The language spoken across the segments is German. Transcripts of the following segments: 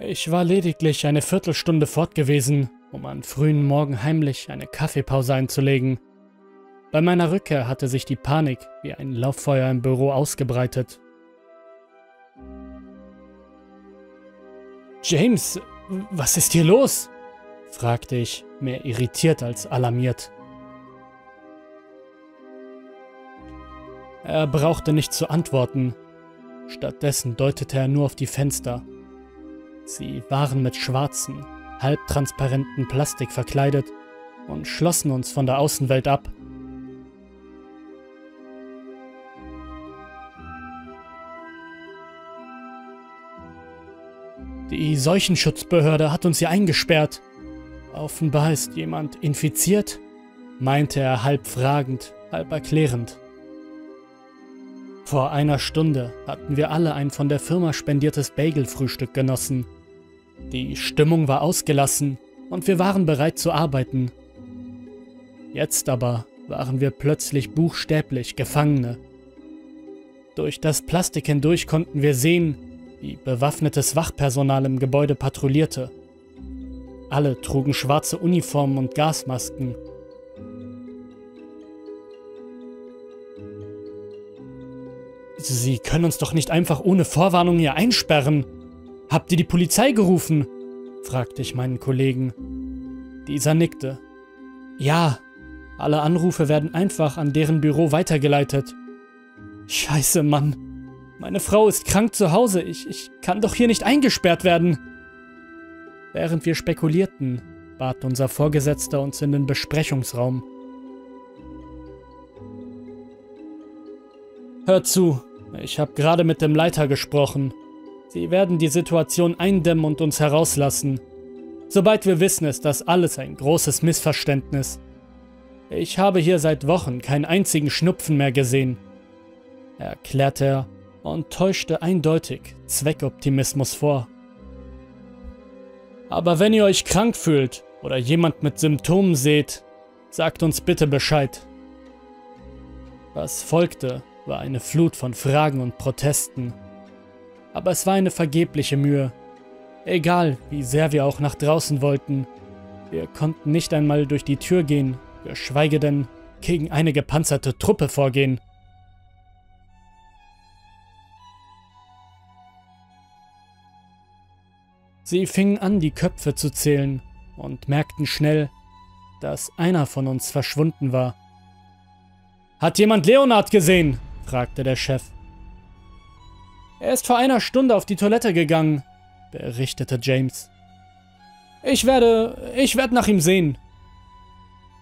Ich war lediglich eine Viertelstunde fort gewesen, um am frühen Morgen heimlich eine Kaffeepause einzulegen. Bei meiner Rückkehr hatte sich die Panik wie ein Lauffeuer im Büro ausgebreitet. James, was ist hier los? fragte ich, mehr irritiert als alarmiert. Er brauchte nicht zu antworten. Stattdessen deutete er nur auf die Fenster. Sie waren mit schwarzen, halbtransparenten Plastik verkleidet und schlossen uns von der Außenwelt ab. Die Seuchenschutzbehörde hat uns hier eingesperrt. Offenbar ist jemand infiziert, meinte er halb fragend, halb erklärend. Vor einer Stunde hatten wir alle ein von der Firma spendiertes Bagelfrühstück genossen. Die Stimmung war ausgelassen und wir waren bereit zu arbeiten. Jetzt aber waren wir plötzlich buchstäblich Gefangene. Durch das Plastik hindurch konnten wir sehen, wie bewaffnetes Wachpersonal im Gebäude patrouillierte. Alle trugen schwarze Uniformen und Gasmasken. Sie können uns doch nicht einfach ohne Vorwarnung hier einsperren. Habt ihr die Polizei gerufen? fragte ich meinen Kollegen. Dieser nickte. Ja, alle Anrufe werden einfach an deren Büro weitergeleitet. Scheiße, Mann. Meine Frau ist krank zu Hause. Ich, ich kann doch hier nicht eingesperrt werden. Während wir spekulierten, bat unser Vorgesetzter uns in den Besprechungsraum. Hört zu, ich habe gerade mit dem Leiter gesprochen. Sie werden die Situation eindämmen und uns herauslassen. Sobald wir wissen, ist das alles ein großes Missverständnis. Ich habe hier seit Wochen keinen einzigen Schnupfen mehr gesehen, erklärte er und täuschte eindeutig Zweckoptimismus vor. Aber wenn ihr euch krank fühlt oder jemand mit Symptomen seht, sagt uns bitte Bescheid. Was folgte, war eine Flut von Fragen und Protesten. Aber es war eine vergebliche Mühe. Egal, wie sehr wir auch nach draußen wollten, wir konnten nicht einmal durch die Tür gehen, geschweige denn gegen eine gepanzerte Truppe vorgehen. Sie fingen an, die Köpfe zu zählen und merkten schnell, dass einer von uns verschwunden war. Hat jemand Leonard gesehen? fragte der Chef. Er ist vor einer Stunde auf die Toilette gegangen, berichtete James. Ich werde. ich werde nach ihm sehen.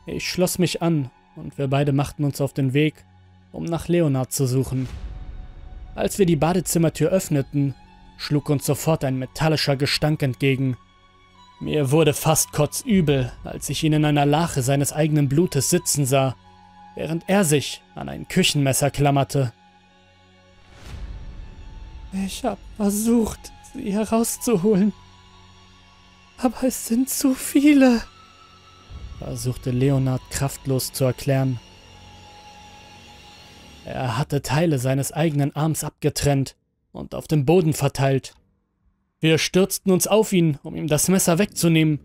Ich schloss mich an und wir beide machten uns auf den Weg, um nach Leonard zu suchen. Als wir die Badezimmertür öffneten, schlug uns sofort ein metallischer Gestank entgegen. Mir wurde fast kotzübel, als ich ihn in einer Lache seines eigenen Blutes sitzen sah, während er sich an ein Küchenmesser klammerte. Ich habe versucht, sie herauszuholen. Aber es sind zu viele, versuchte Leonard kraftlos zu erklären. Er hatte Teile seines eigenen Arms abgetrennt und auf dem Boden verteilt. Wir stürzten uns auf ihn, um ihm das Messer wegzunehmen,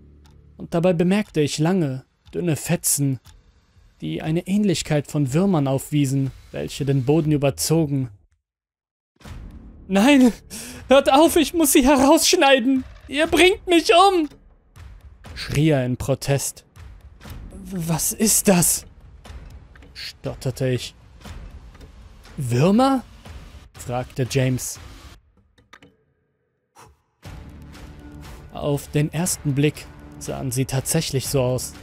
und dabei bemerkte ich lange, dünne Fetzen, die eine Ähnlichkeit von Würmern aufwiesen, welche den Boden überzogen. Nein, hört auf, ich muss sie herausschneiden! Ihr bringt mich um! schrie er in Protest. Was ist das? stotterte ich. Würmer? fragte James. Auf den ersten Blick sahen sie tatsächlich so aus.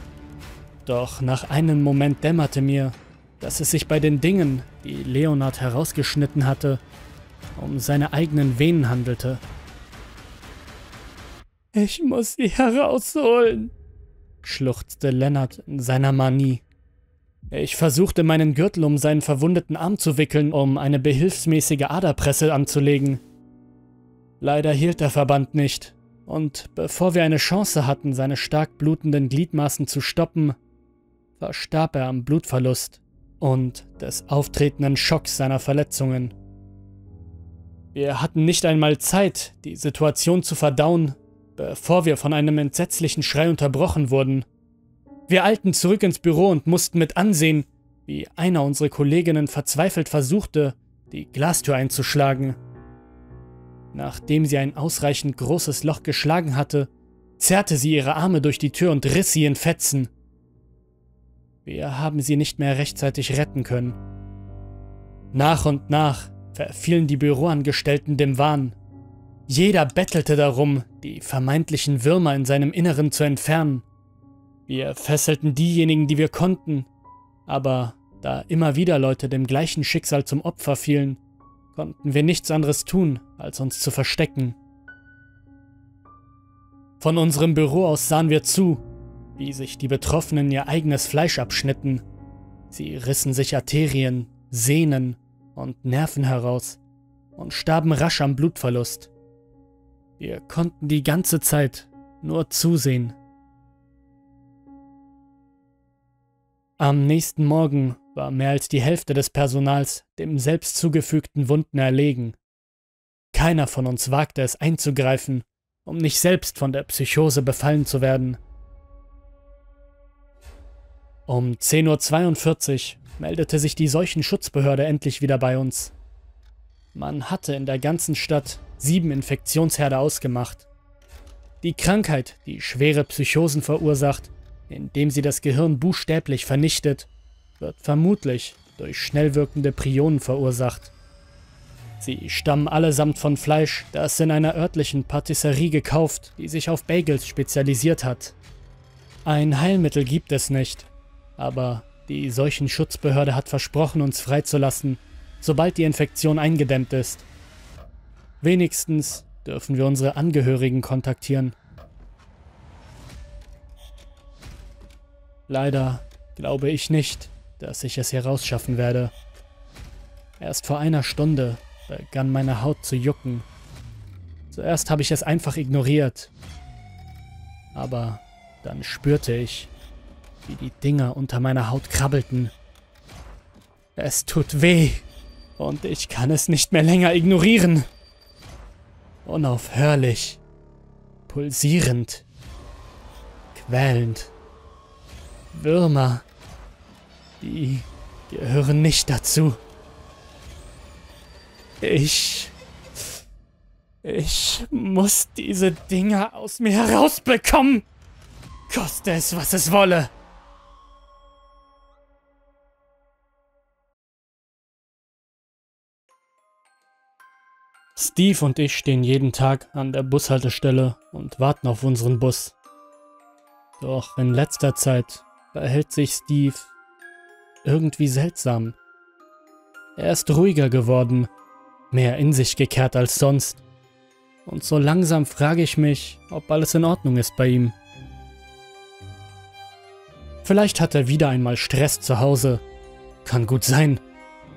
Doch nach einem Moment dämmerte mir, dass es sich bei den Dingen, die Leonard herausgeschnitten hatte, um seine eigenen Venen handelte. Ich muss sie herausholen, schluchzte Leonard in seiner Manie. Ich versuchte meinen Gürtel um seinen verwundeten Arm zu wickeln, um eine behilfsmäßige Aderpresse anzulegen. Leider hielt der Verband nicht, und bevor wir eine Chance hatten, seine stark blutenden Gliedmaßen zu stoppen, verstarb er am Blutverlust und des auftretenden Schocks seiner Verletzungen. Wir hatten nicht einmal Zeit, die Situation zu verdauen, bevor wir von einem entsetzlichen Schrei unterbrochen wurden. Wir eilten zurück ins Büro und mussten mit ansehen, wie einer unserer Kolleginnen verzweifelt versuchte, die Glastür einzuschlagen. Nachdem sie ein ausreichend großes Loch geschlagen hatte, zerrte sie ihre Arme durch die Tür und riss sie in Fetzen. Wir haben sie nicht mehr rechtzeitig retten können. Nach und nach verfielen die Büroangestellten dem Wahn. Jeder bettelte darum, die vermeintlichen Würmer in seinem Inneren zu entfernen. Wir fesselten diejenigen, die wir konnten, aber da immer wieder Leute dem gleichen Schicksal zum Opfer fielen, konnten wir nichts anderes tun, als uns zu verstecken. Von unserem Büro aus sahen wir zu, wie sich die Betroffenen ihr eigenes Fleisch abschnitten. Sie rissen sich Arterien, Sehnen und Nerven heraus und starben rasch am Blutverlust. Wir konnten die ganze Zeit nur zusehen. Am nächsten Morgen war mehr als die Hälfte des Personals dem selbst zugefügten Wunden erlegen. Keiner von uns wagte es einzugreifen, um nicht selbst von der Psychose befallen zu werden. Um 10.42 Uhr meldete sich die Seuchenschutzbehörde endlich wieder bei uns. Man hatte in der ganzen Stadt sieben Infektionsherde ausgemacht. Die Krankheit, die schwere Psychosen verursacht, indem sie das Gehirn buchstäblich vernichtet, wird vermutlich durch schnell wirkende Prionen verursacht. Sie stammen allesamt von Fleisch, das in einer örtlichen Patisserie gekauft, die sich auf Bagels spezialisiert hat. Ein Heilmittel gibt es nicht, aber die Seuchenschutzbehörde hat versprochen, uns freizulassen, sobald die Infektion eingedämmt ist. Wenigstens dürfen wir unsere Angehörigen kontaktieren. Leider glaube ich nicht, dass ich es herausschaffen werde. Erst vor einer Stunde begann meine Haut zu jucken. Zuerst habe ich es einfach ignoriert. Aber dann spürte ich, wie die Dinger unter meiner Haut krabbelten. Es tut weh und ich kann es nicht mehr länger ignorieren. Unaufhörlich, pulsierend, quälend. Würmer. Die gehören nicht dazu. Ich... Ich muss diese Dinger aus mir herausbekommen. Koste es, was es wolle. Steve und ich stehen jeden Tag an der Bushaltestelle und warten auf unseren Bus. Doch in letzter Zeit verhält sich Steve irgendwie seltsam. Er ist ruhiger geworden, mehr in sich gekehrt als sonst. Und so langsam frage ich mich, ob alles in Ordnung ist bei ihm. Vielleicht hat er wieder einmal Stress zu Hause. Kann gut sein.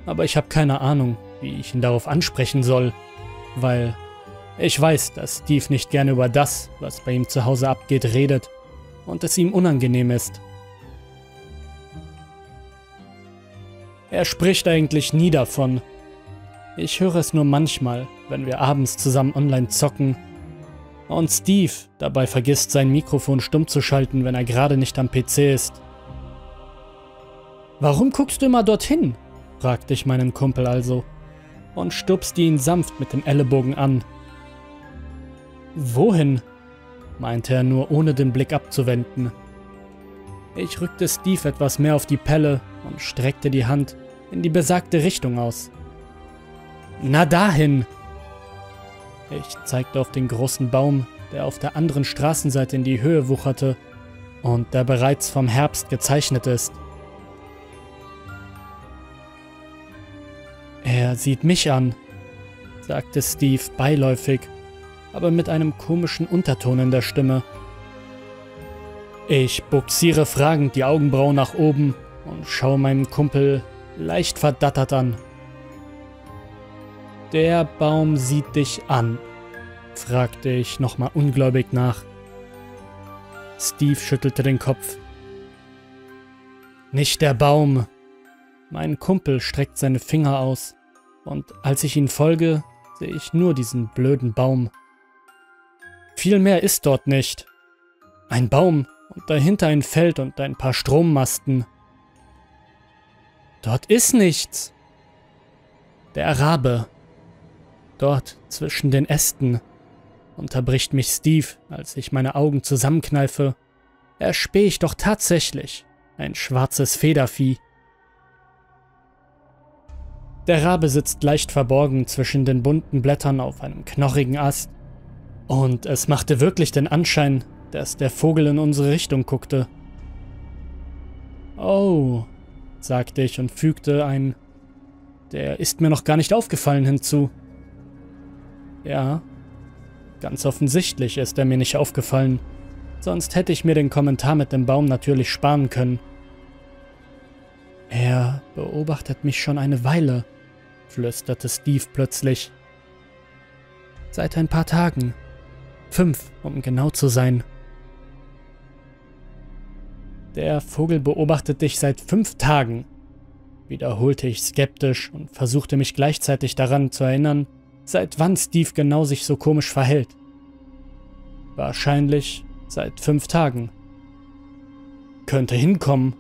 Aber ich habe keine Ahnung, wie ich ihn darauf ansprechen soll. Weil ich weiß, dass Steve nicht gerne über das, was bei ihm zu Hause abgeht, redet. Und es ihm unangenehm ist. Er spricht eigentlich nie davon. Ich höre es nur manchmal, wenn wir abends zusammen online zocken. Und Steve dabei vergisst, sein Mikrofon stumm zu schalten, wenn er gerade nicht am PC ist. Warum guckst du immer dorthin? fragte ich meinen Kumpel also und stupste ihn sanft mit dem Ellenbogen an. Wohin? meinte er nur, ohne den Blick abzuwenden. Ich rückte Steve etwas mehr auf die Pelle und streckte die Hand in die besagte Richtung aus. Na dahin! Ich zeigte auf den großen Baum, der auf der anderen Straßenseite in die Höhe wucherte und der bereits vom Herbst gezeichnet ist. Sieht mich an, sagte Steve beiläufig, aber mit einem komischen Unterton in der Stimme. Ich buxiere fragend die Augenbrauen nach oben und schaue meinen Kumpel leicht verdattert an. Der Baum sieht dich an, fragte ich nochmal ungläubig nach. Steve schüttelte den Kopf. Nicht der Baum. Mein Kumpel streckt seine Finger aus, und als ich ihn folge, sehe ich nur diesen blöden Baum. Viel mehr ist dort nicht. Ein Baum und dahinter ein Feld und ein paar Strommasten. Dort ist nichts. Der Arabe. Dort zwischen den Ästen unterbricht mich Steve, als ich meine Augen zusammenkneife. Erspähe ich doch tatsächlich ein schwarzes Federvieh. Der Rabe sitzt leicht verborgen zwischen den bunten Blättern auf einem knochigen Ast. Und es machte wirklich den Anschein, dass der Vogel in unsere Richtung guckte. Oh, sagte ich und fügte ein Der ist mir noch gar nicht aufgefallen hinzu. Ja, ganz offensichtlich ist er mir nicht aufgefallen, sonst hätte ich mir den Kommentar mit dem Baum natürlich sparen können. Er beobachtet mich schon eine Weile, flüsterte Steve plötzlich. Seit ein paar Tagen. Fünf, um genau zu sein. Der Vogel beobachtet dich seit fünf Tagen, wiederholte ich skeptisch und versuchte mich gleichzeitig daran zu erinnern, seit wann Steve genau sich so komisch verhält. Wahrscheinlich seit fünf Tagen. Könnte hinkommen,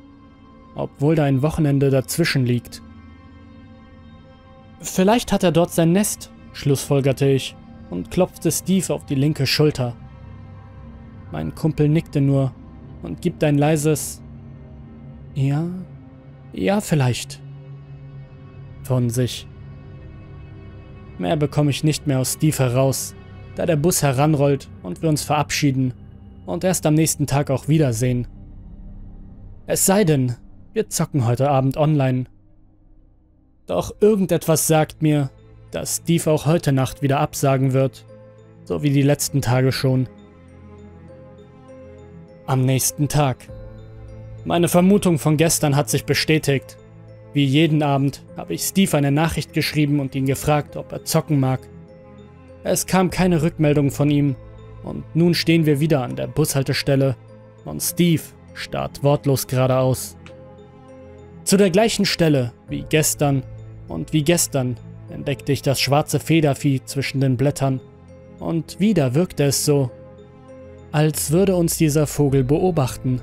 obwohl da ein Wochenende dazwischen liegt. Vielleicht hat er dort sein Nest, schlussfolgerte ich und klopfte Steve auf die linke Schulter. Mein Kumpel nickte nur und gibt ein leises Ja, ja vielleicht von sich. Mehr bekomme ich nicht mehr aus Steve heraus, da der Bus heranrollt und wir uns verabschieden und erst am nächsten Tag auch wiedersehen. Es sei denn, wir zocken heute Abend online doch irgendetwas sagt mir, dass Steve auch heute Nacht wieder absagen wird, so wie die letzten Tage schon. Am nächsten Tag. Meine Vermutung von gestern hat sich bestätigt. Wie jeden Abend habe ich Steve eine Nachricht geschrieben und ihn gefragt, ob er zocken mag. Es kam keine Rückmeldung von ihm und nun stehen wir wieder an der Bushaltestelle und Steve starrt wortlos geradeaus. Zu der gleichen Stelle wie gestern und wie gestern entdeckte ich das schwarze Federvieh zwischen den Blättern. Und wieder wirkte es so, als würde uns dieser Vogel beobachten.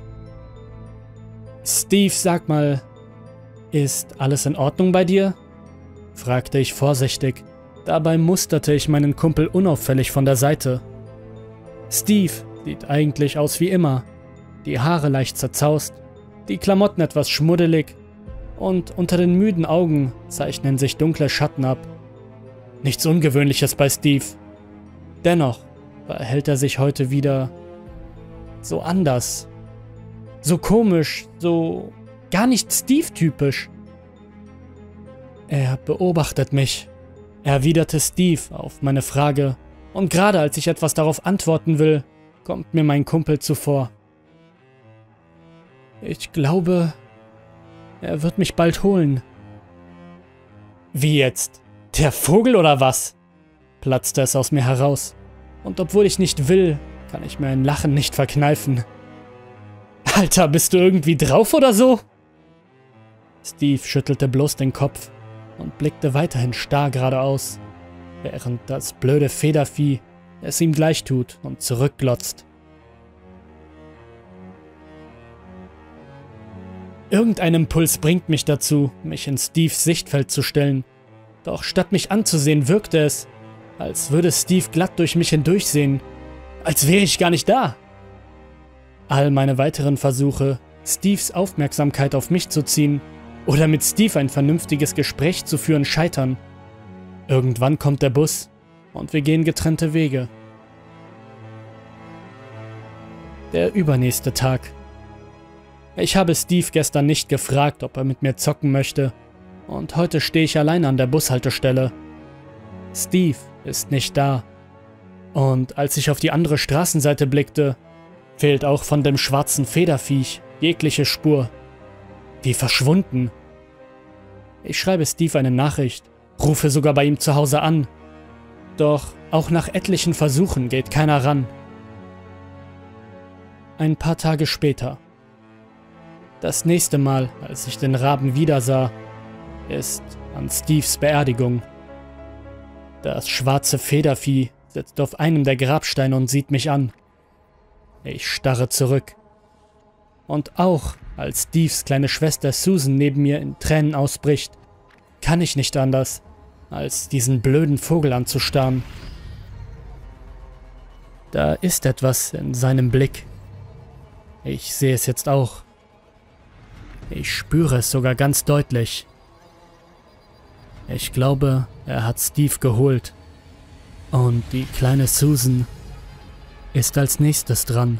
Steve, sag mal, ist alles in Ordnung bei dir? fragte ich vorsichtig. Dabei musterte ich meinen Kumpel unauffällig von der Seite. Steve sieht eigentlich aus wie immer. Die Haare leicht zerzaust, die Klamotten etwas schmuddelig und unter den müden Augen zeichnen sich dunkle Schatten ab. Nichts Ungewöhnliches bei Steve. Dennoch verhält er sich heute wieder so anders. So komisch, so gar nicht Steve-typisch. Er beobachtet mich, erwiderte Steve auf meine Frage, und gerade als ich etwas darauf antworten will, kommt mir mein Kumpel zuvor. Ich glaube, er wird mich bald holen. Wie jetzt? Der Vogel oder was? platzte es aus mir heraus. Und obwohl ich nicht will, kann ich mir ein Lachen nicht verkneifen. Alter, bist du irgendwie drauf oder so? Steve schüttelte bloß den Kopf und blickte weiterhin starr geradeaus, während das blöde Federvieh es ihm gleich tut und zurückglotzt. Irgendein Impuls bringt mich dazu, mich in Steves Sichtfeld zu stellen. Doch statt mich anzusehen, wirkte es, als würde Steve glatt durch mich hindurchsehen, als wäre ich gar nicht da. All meine weiteren Versuche, Steves Aufmerksamkeit auf mich zu ziehen oder mit Steve ein vernünftiges Gespräch zu führen, scheitern. Irgendwann kommt der Bus und wir gehen getrennte Wege. Der übernächste Tag. Ich habe Steve gestern nicht gefragt, ob er mit mir zocken möchte. Und heute stehe ich allein an der Bushaltestelle. Steve ist nicht da. Und als ich auf die andere Straßenseite blickte, fehlt auch von dem schwarzen Federviech jegliche Spur. Wie verschwunden. Ich schreibe Steve eine Nachricht, rufe sogar bei ihm zu Hause an. Doch auch nach etlichen Versuchen geht keiner ran. Ein paar Tage später. Das nächste Mal, als ich den Raben wiedersah, ist an Steves Beerdigung. Das schwarze Federvieh sitzt auf einem der Grabsteine und sieht mich an. Ich starre zurück. Und auch als Steves kleine Schwester Susan neben mir in Tränen ausbricht, kann ich nicht anders, als diesen blöden Vogel anzustarren. Da ist etwas in seinem Blick. Ich sehe es jetzt auch. Ich spüre es sogar ganz deutlich. Ich glaube, er hat Steve geholt. Und die kleine Susan ist als nächstes dran.